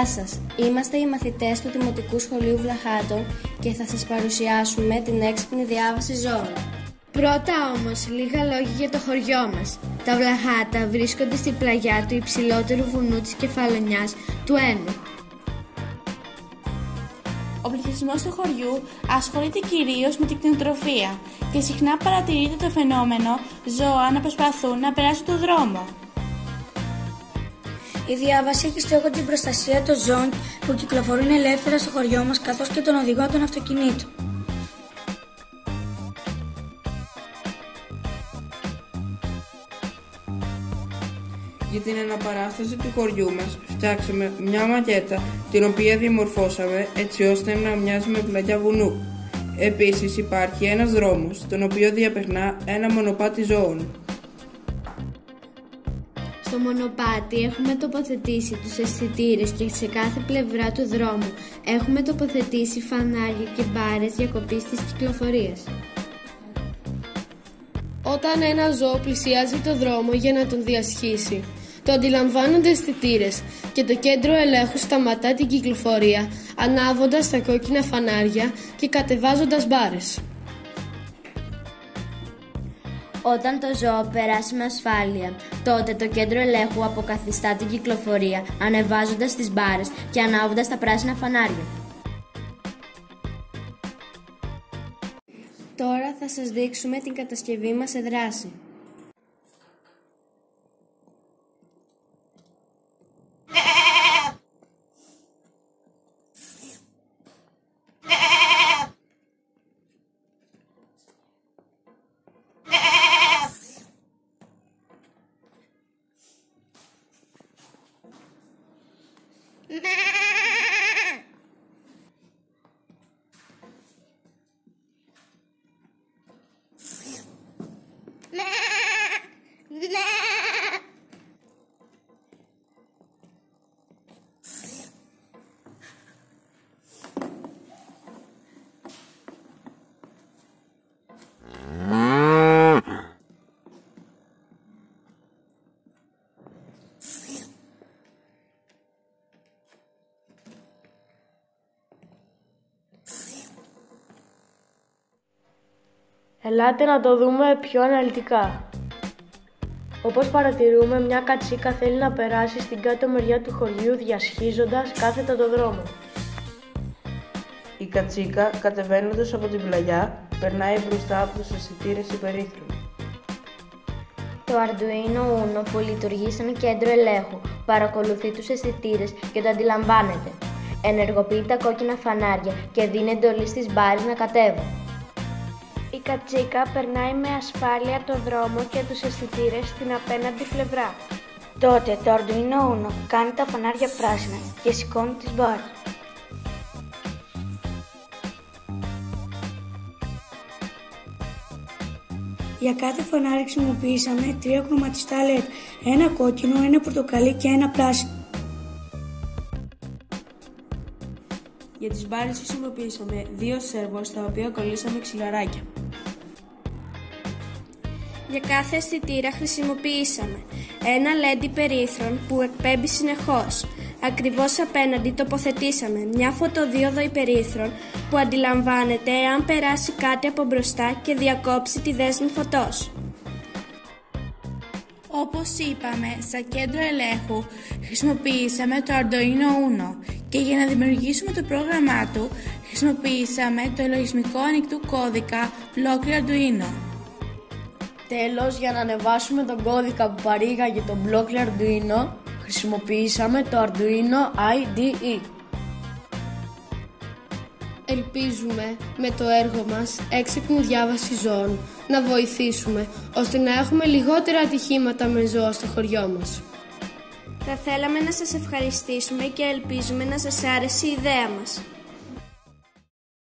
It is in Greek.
Γεια σας, είμαστε οι μαθητές του Δημοτικού Σχολείου Βλαχάτων και θα σας παρουσιάσουμε την έξυπνη διάβαση ζώων. Πρώτα όμως, λίγα λόγια για το χωριό μας. Τα Βλαχάτα βρίσκονται στην πλαγιά του υψηλότερου βουνού της Κεφαλονιάς του Ένου. Ο πληθυσμός του χωριού ασχολείται κυρίως με την κτηνοτροφία και συχνά παρατηρείται το φαινόμενο ζώα να προσπαθούν να περάσουν το δρόμο. Η διάβαση έχει στόχο την προστασία των ζώων που κυκλοφορούν ελεύθερα στο χωριό μας καθώς και των οδηγών των αυτοκινήτων. Για την αναπαράσταση του χωριού μας φτιάξαμε μια μακέτα την οποία διαμορφώσαμε έτσι ώστε να μοιάζει με πλαγιά βουνού. Επίσης υπάρχει ένας δρόμος τον οποίο διαπερνά ένα μονοπάτι ζώων. Στο μονοπάτι έχουμε τοποθετήσει τους αισθητήρες και σε κάθε πλευρά του δρόμου έχουμε τοποθετήσει φανάρια και μπάρες διακοπής της κυκλοφορίας. Όταν ένα ζώο πλησιάζει το δρόμο για να τον διασχίσει, το αντιλαμβάνονται αισθητήρες και το κέντρο ελέγχου σταματά την κυκλοφορία ανάβοντας τα κόκκινα φανάρια και κατεβάζοντας μπάρες. Όταν το ζώο περάσει με ασφάλεια, τότε το κέντρο ελέγχου αποκαθιστά την κυκλοφορία ανεβάζοντας τις μπάρες και ανάβοντας τα πράσινα φανάρια. Τώρα θα σας δείξουμε την κατασκευή μας σε δράση. Nah. Ελάτε να το δούμε πιο αναλυτικά. Όπως παρατηρούμε, μια κατσίκα θέλει να περάσει στην κάτω μεριά του χωριού διασχίζοντας κάθετα το δρόμο. Η κατσίκα κατεβαίνοντας από την πλαγιά περνάει μπροστά από τους αισθητήρες υπερήθρων. Το Arduino Uno που λειτουργεί σαν κέντρο ελέγχου παρακολουθεί τους αισθητήρε και το αντιλαμβάνεται. Ενεργοποιεί τα κόκκινα φανάρια και δίνει εντολή στις μπάρες να κατέβουν. Η κατσίκα περνάει με ασφάλεια το δρόμο και τους αισθητήρες στην απέναντι πλευρά. Τότε το Arduino Uno κάνει τα φανάρια πράσινα και σηκώνει τις μπάρες. Για κάθε φανάρι χρησιμοποιήσαμε τρία χρωματιστά LED, ένα κόκκινο, ένα πορτοκαλί και ένα πράσινο. Για τις μπάρες χρησιμοποιήσαμε δύο σερβος στα οποία κολλήσαμε ξυλαράκια. Για κάθε αισθητήρα χρησιμοποιήσαμε ένα LED υπερήθρων που εκπέμπει συνεχώς. Ακριβώς απέναντι τοποθετήσαμε μια φωτοδίωδο υπερήθρων που αντιλαμβάνεται εάν περάσει κάτι από μπροστά και διακόψει τη δέσμη φωτός. Όπως είπαμε, στα κέντρο ελέγχου χρησιμοποιήσαμε το Arduino Uno και για να δημιουργήσουμε το πρόγραμμά του χρησιμοποιήσαμε το λογισμικό ανοιχτού κώδικα Blockly Arduino. Τέλος, για να ανεβάσουμε τον κώδικα που παρήγαγε το Blockly Arduino, χρησιμοποιήσαμε το Arduino IDE. Ελπίζουμε με το έργο μας έξυπνη διάβαση ζώων να βοηθήσουμε ώστε να έχουμε λιγότερα ατυχήματα με ζώα στο χωριό μας. Θα θέλαμε να σας ευχαριστήσουμε και ελπίζουμε να σας άρεσε η ιδέα μας.